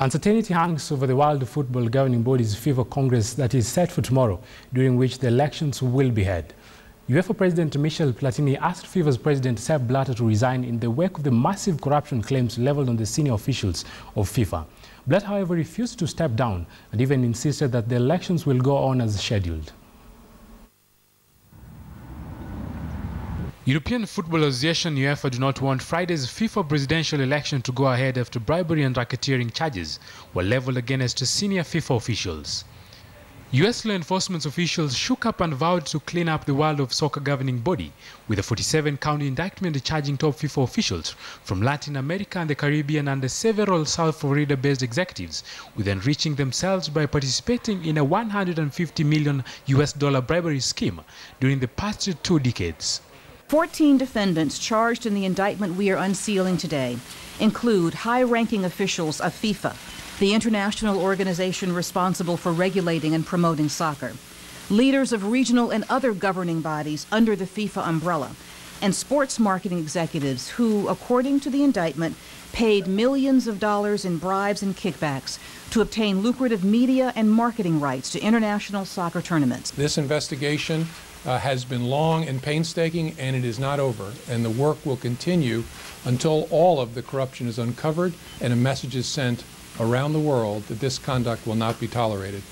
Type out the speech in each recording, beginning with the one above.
Uncertainty hangs over the World Football Governing Body's FIFA Congress that is set for tomorrow, during which the elections will be held. UEFA President Michel Platini asked FIFA's President Sepp Blatter to resign in the wake of the massive corruption claims leveled on the senior officials of FIFA. Blatter, however, refused to step down and even insisted that the elections will go on as scheduled. European Football Association UEFA do not want Friday's FIFA presidential election to go ahead after bribery and racketeering charges were leveled against senior FIFA officials. US law enforcement officials shook up and vowed to clean up the world of soccer governing body with a 47-count indictment charging top FIFA officials from Latin America and the Caribbean and several South Florida-based executives with enriching themselves by participating in a 150 million US dollar bribery scheme during the past two decades. 14 defendants charged in the indictment we are unsealing today include high ranking officials of FIFA, the international organization responsible for regulating and promoting soccer, leaders of regional and other governing bodies under the FIFA umbrella, and sports marketing executives who, according to the indictment, paid millions of dollars in bribes and kickbacks to obtain lucrative media and marketing rights to international soccer tournaments. This investigation uh, has been long and painstaking, and it is not over. And the work will continue until all of the corruption is uncovered and a message is sent around the world that this conduct will not be tolerated.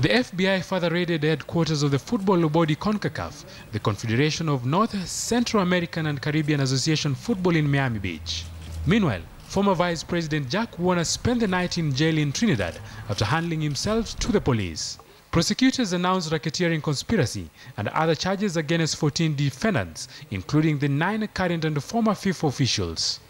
The FBI further raided headquarters of the football body CONCACAF, the Confederation of North, Central American and Caribbean Association Football in Miami Beach. Meanwhile, former Vice President Jack Warner spent the night in jail in Trinidad after handing himself to the police. Prosecutors announced racketeering conspiracy and other charges against 14 defendants, including the nine current and former FIFA officials.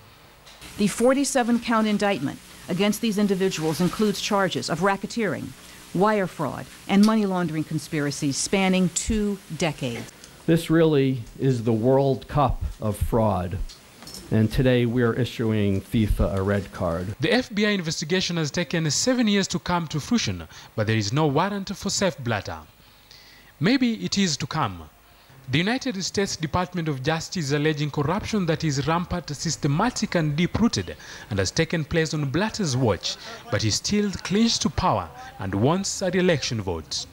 The 47 count indictment against these individuals includes charges of racketeering, wire fraud, and money laundering conspiracies spanning two decades. This really is the World Cup of fraud. And today we are issuing FIFA a red card. The FBI investigation has taken seven years to come to fruition, but there is no warrant for Sepp Blatter. Maybe it is to come. The United States Department of Justice is alleging corruption that is rampant, systematic and deep-rooted and has taken place on Blatter's watch, but he still clings to power and wants a re-election vote.